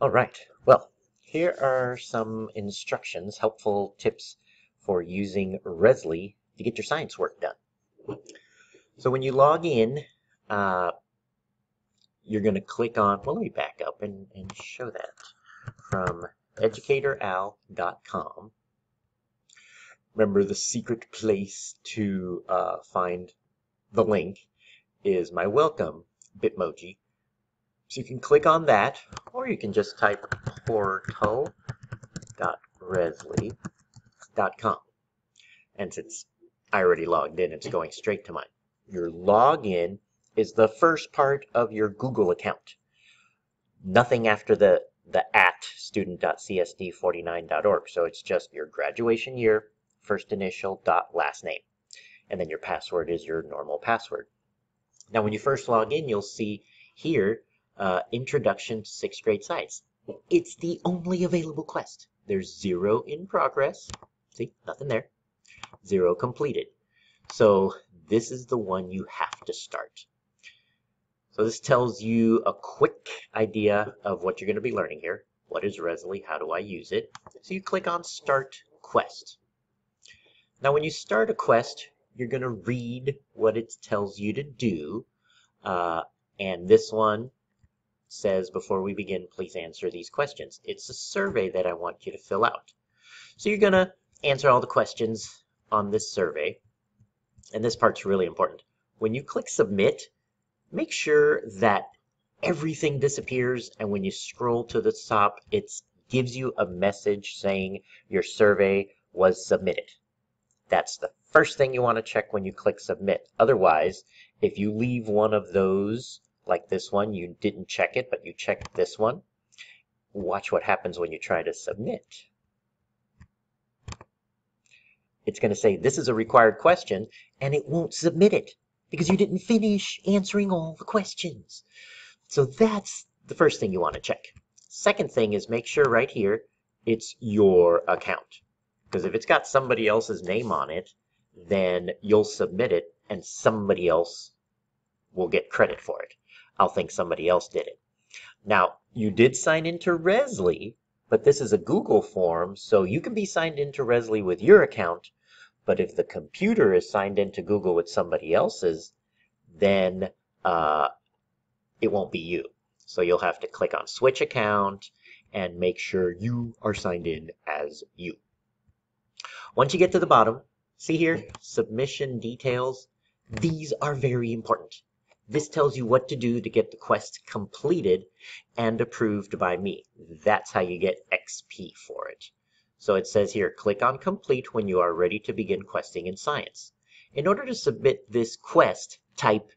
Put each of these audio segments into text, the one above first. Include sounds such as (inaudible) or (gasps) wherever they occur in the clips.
All right, well, here are some instructions, helpful tips for using Rezzly to get your science work done. So when you log in, uh, you're going to click on, well, let me back up and, and show that from educatoral.com. Remember, the secret place to uh, find the link is my welcome Bitmoji so you can click on that, or you can just type portal.rezzly.com. And since I already logged in, it's going straight to mine. Your login is the first part of your Google account. Nothing after the, the at student.csd49.org. So it's just your graduation year, first initial, dot, last name. And then your password is your normal password. Now, when you first log in, you'll see here uh, Introduction to Sixth Grade Science. It's the only available quest. There's zero in progress. See, nothing there. Zero completed. So this is the one you have to start. So this tells you a quick idea of what you're going to be learning here. What is Rezzly? How do I use it? So you click on Start Quest. Now when you start a quest, you're going to read what it tells you to do. Uh, and this one says before we begin, please answer these questions. It's a survey that I want you to fill out. So you're going to answer all the questions on this survey. And this part's really important. When you click submit, make sure that everything disappears. And when you scroll to the top, it gives you a message saying your survey was submitted. That's the first thing you want to check when you click submit. Otherwise, if you leave one of those like this one, you didn't check it, but you checked this one. Watch what happens when you try to submit. It's going to say this is a required question, and it won't submit it because you didn't finish answering all the questions. So that's the first thing you want to check. Second thing is make sure right here it's your account. Because if it's got somebody else's name on it, then you'll submit it and somebody else will get credit for it. I'll think somebody else did it. Now, you did sign into Rezzly, but this is a Google form, so you can be signed into Rezzly with your account, but if the computer is signed into Google with somebody else's, then uh, it won't be you. So you'll have to click on switch account and make sure you are signed in as you. Once you get to the bottom, see here, submission details. These are very important. This tells you what to do to get the quest completed and approved by me. That's how you get XP for it. So it says here, click on complete when you are ready to begin questing in science. In order to submit this quest, type,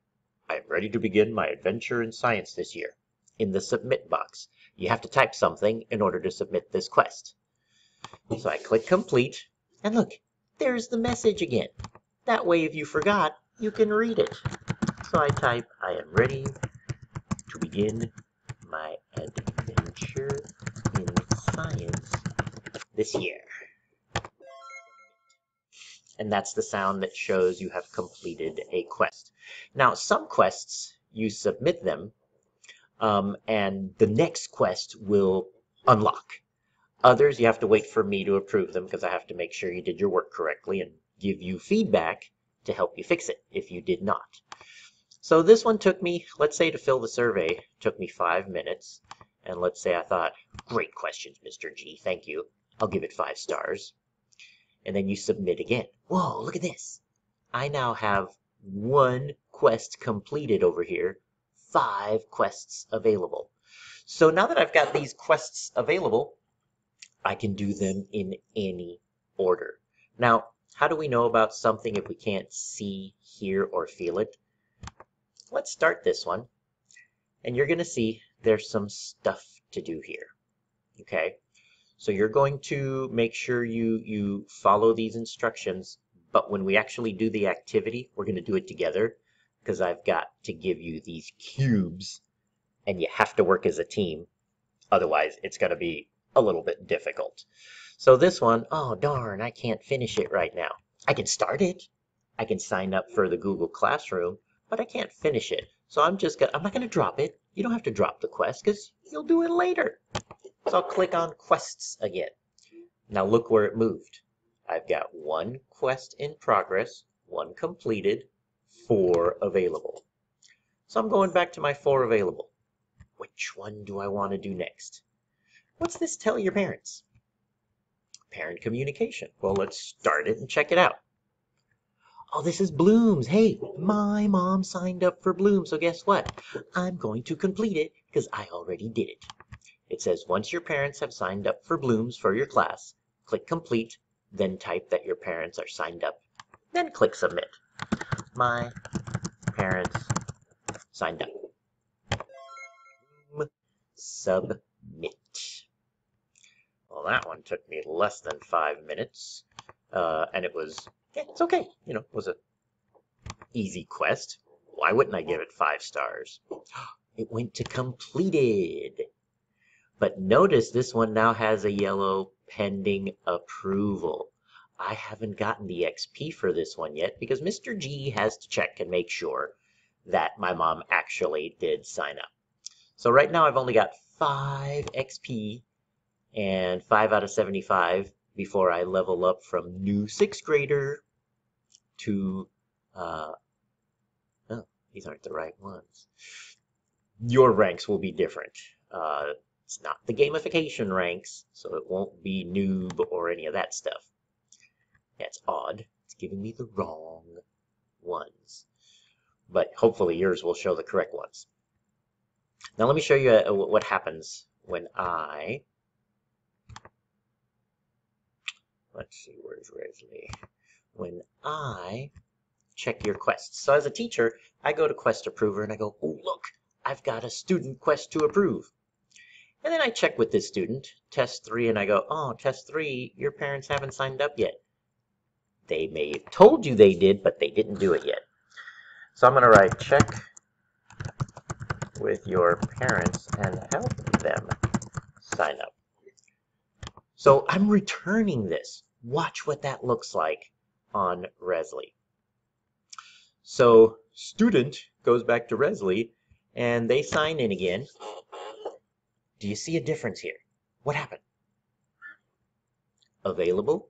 I am ready to begin my adventure in science this year in the submit box. You have to type something in order to submit this quest. So I click complete and look, there's the message again. That way if you forgot, you can read it. So I type, I am ready to begin my adventure in science this year. And that's the sound that shows you have completed a quest. Now, some quests, you submit them, um, and the next quest will unlock. Others, you have to wait for me to approve them because I have to make sure you did your work correctly and give you feedback to help you fix it if you did not. So this one took me, let's say to fill the survey, took me five minutes. And let's say I thought, great questions, Mr. G, thank you. I'll give it five stars. And then you submit again. Whoa, look at this. I now have one quest completed over here, five quests available. So now that I've got these quests available, I can do them in any order. Now, how do we know about something if we can't see, hear, or feel it? Let's start this one. And you're going to see there's some stuff to do here. Okay, so you're going to make sure you, you follow these instructions. But when we actually do the activity, we're going to do it together because I've got to give you these cubes and you have to work as a team. Otherwise, it's going to be a little bit difficult. So this one, oh darn, I can't finish it right now. I can start it. I can sign up for the Google Classroom, but I can't finish it. So I'm just gonna, I'm not gonna drop it. You don't have to drop the quest because you'll do it later. So I'll click on quests again. Now look where it moved. I've got one quest in progress, one completed, four available. So I'm going back to my four available. Which one do I want to do next? What's this tell your parents? Parent communication. Well, let's start it and check it out. Oh, this is Bloomz. Hey, my mom signed up for Bloom, so guess what? I'm going to complete it because I already did it. It says once your parents have signed up for Bloomz for your class, click complete, then type that your parents are signed up, then click submit. My parents signed up. Submit. Well, that one took me less than five minutes, uh, and it was, it's okay. You know, it was an easy quest. Why wouldn't I give it five stars? (gasps) It went to completed. But notice this one now has a yellow pending approval. I haven't gotten the XP for this one yet because Mr. G has to check and make sure that my mom actually did sign up. So right now I've only got 5 XP and 5 out of 75 before I level up from new 6th grader to, uh, oh, these aren't the right ones. Your ranks will be different. Uh, it's not the gamification ranks, so it won't be noob or any of that stuff. That's odd. It's giving me the wrong ones. But hopefully yours will show the correct ones. Now let me show you uh, what happens when I... Let's see, where's Rezzly? When I check your quests. So as a teacher, I go to Quest Approver and I go, oh, look, I've got a student quest to approve. And then I check with this student, test three, and I go, oh, test three, your parents haven't signed up yet. They may have told you they did, but they didn't do it yet. So I'm going to write check with your parents and help them sign up. So I'm returning this. Watch what that looks like on Rezzly. So student goes back to Rezzly and they sign in again do you see a difference here? What happened? Available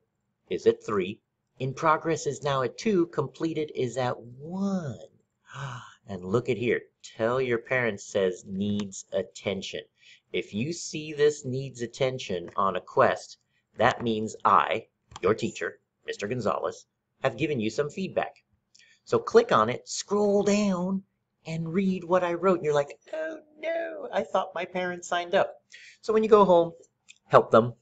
is at 3. In progress is now at 2. Completed is at 1. (gasps) And look at here. Tell your parents says needs attention. If you see this needs attention on a quest, that means I, your teacher, Mr. Gonzalez, have given you some feedback. So click on it, scroll down, and read what I wrote. And you're like, oh no, I thought my parents signed up. So when you go home, help them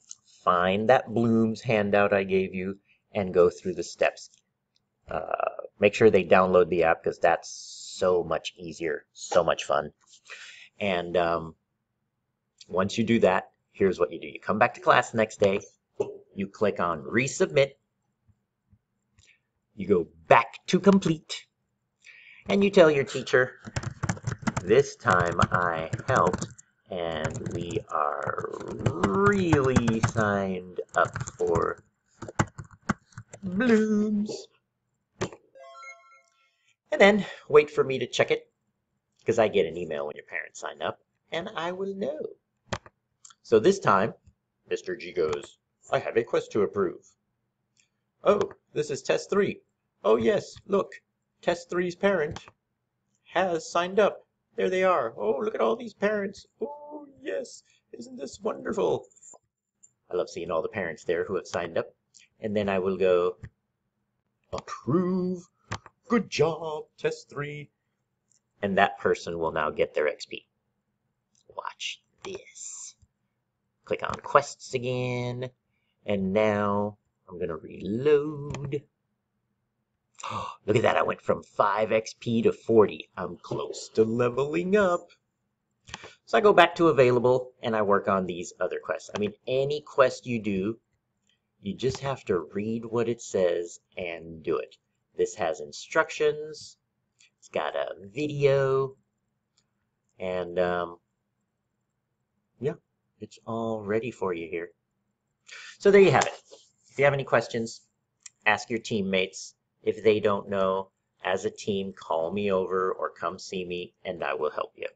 find that Bloomz handout I gave you and go through the steps. Uh, make sure they download the app because that's so much easier, so much fun. And um, once you do that, here's what you do. You come back to class the next day, you click on resubmit, you go back to complete, and you tell your teacher, this time I helped and we are really signed up for Bloomz. And then wait for me to check it because I get an email when your parents sign up and I will know. So this time, Mr. G goes, I have a quest to approve. Oh, this is test three. Oh yes, look, test three's parent has signed up. There they are. Oh, look at all these parents. Oh, yes. Isn't this wonderful? I love seeing all the parents there who have signed up. And then I will go approve. Good job, test three. And that person will now get their XP. Watch this. Click on quests again. And now I'm going to reload. Oh, (gasps) look at that, I went from 5 XP to 40. I'm close to leveling up. So I go back to available and I work on these other quests. I mean, any quest you do, you just have to read what it says and do it. This has instructions. It's got a video. And, um, yeah, it's all ready for you here. So there you have it. If you have any questions, ask your teammates. If they don't know, as a team, call me over or come see me and I will help you.